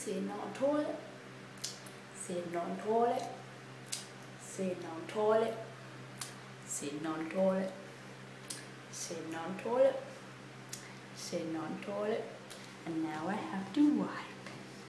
sitting on toilet, sitting on toilet, sitting on toilet, sitting on toilet, sitting on toilet, toilet, and now